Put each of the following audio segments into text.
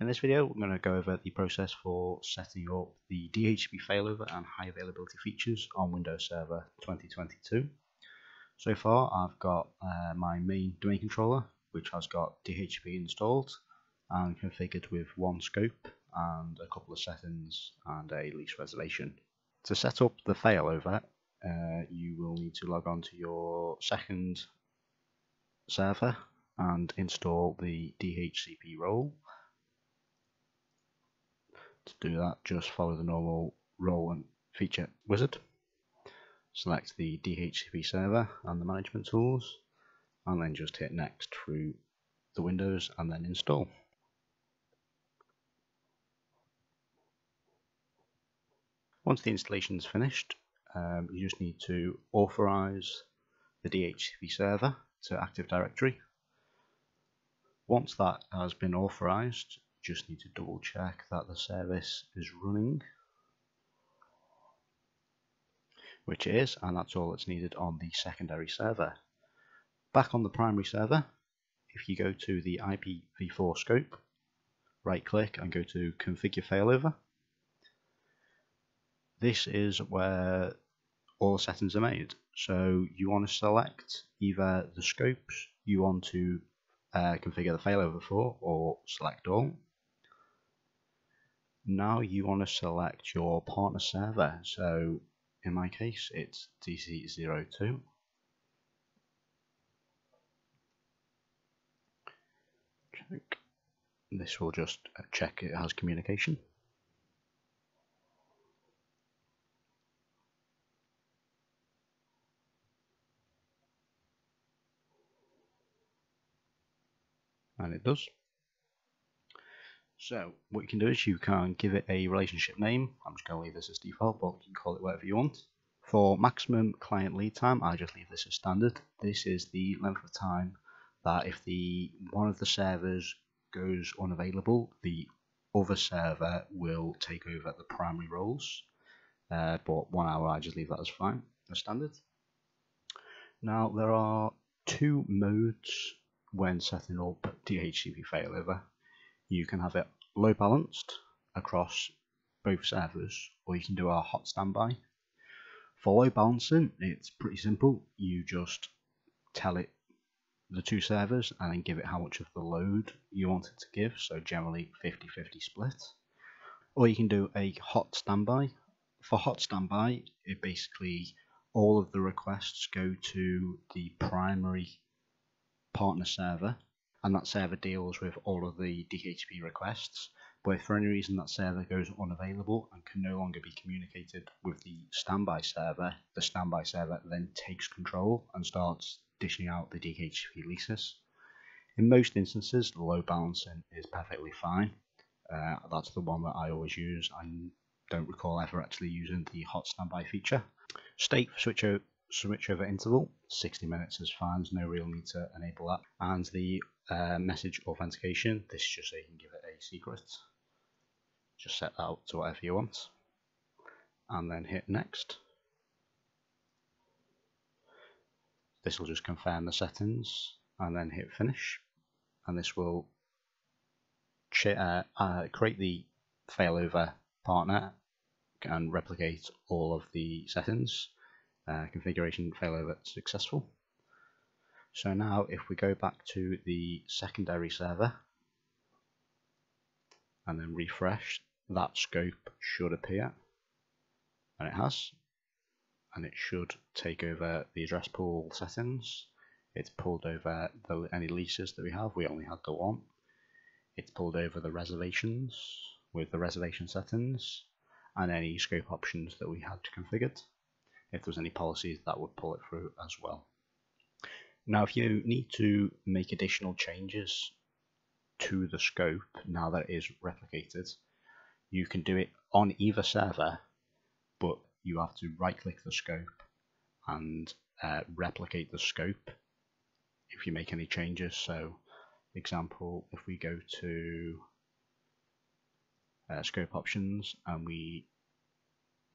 In this video, we're going to go over the process for setting up the DHCP failover and high availability features on Windows Server 2022. So far, I've got uh, my main domain controller, which has got DHCP installed and configured with one scope and a couple of settings and a lease reservation. To set up the failover, uh, you will need to log on to your second server and install the DHCP role. To do that, just follow the normal role and feature wizard. Select the DHCP server and the management tools, and then just hit next through the windows and then install. Once the installation is finished, um, you just need to authorize the DHCP server to Active Directory. Once that has been authorized, just need to double check that the service is running, which is and that's all that's needed on the secondary server. Back on the primary server, if you go to the IPv4 scope, right click and go to configure failover, this is where all the settings are made. So you want to select either the scopes you want to uh, configure the failover for or select all. Now you want to select your partner server. So in my case, it's DC02. Check. This will just uh, check it has communication. and it does. So what you can do is you can give it a relationship name. I'm just going to leave this as default, but you can call it whatever you want. For maximum client lead time, I just leave this as standard. This is the length of time that if the one of the servers goes unavailable, the other server will take over the primary roles. Uh, but one hour, I just leave that as fine, as standard. Now there are two modes when setting up DHCP failover. You can have it load balanced across both servers, or you can do a hot standby. For load balancing, it's pretty simple. You just tell it the two servers and then give it how much of the load you want it to give, so generally 50-50 split. Or you can do a hot standby. For hot standby, it basically all of the requests go to the primary partner server, and that server deals with all of the DHCP requests. But if for any reason that server goes unavailable and can no longer be communicated with the standby server, the standby server then takes control and starts dishing out the DHCP leases. In most instances, the load balancing is perfectly fine. Uh, that's the one that I always use. I don't recall ever actually using the hot standby feature. State switch switch over interval. 60 minutes is fine no real need to enable that. And the uh, message authentication. This is just so you can give it a secret. Just set that up to whatever you want. And then hit next. This will just confirm the settings and then hit finish. And this will uh, uh, create the failover partner and replicate all of the settings uh, configuration failover successful. So now if we go back to the secondary server and then refresh, that scope should appear and it has and it should take over the address pool settings. It's pulled over the, any leases that we have. We only had the one. It's pulled over the reservations with the reservation settings and any scope options that we had configured if there's any policies that would pull it through as well. Now if you need to make additional changes to the scope now that it is replicated, you can do it on either server, but you have to right click the scope and uh, replicate the scope if you make any changes. So example, if we go to uh, scope options and we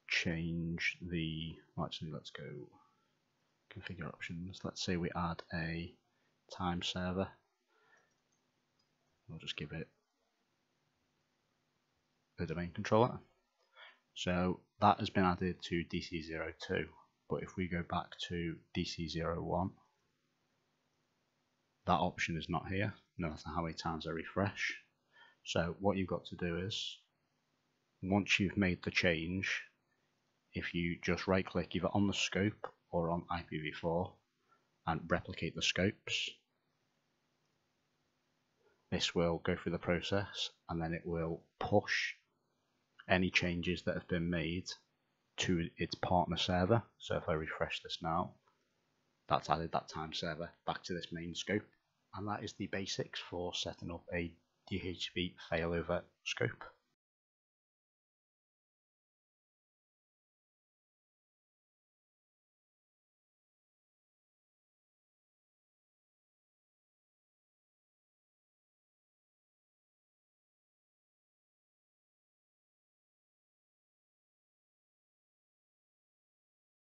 change the, actually let's go configure options. Let's say we add a time server. We'll just give it the domain controller. So that has been added to DC02. But if we go back to DC01, that option is not here, no matter how many times I refresh. So what you've got to do is, once you've made the change, if you just right click either on the scope or on IPv4 and replicate the scopes, this will go through the process and then it will push any changes that have been made to its partner server. So if I refresh this now, that's added that time server back to this main scope. And that is the basics for setting up a DHCP failover scope.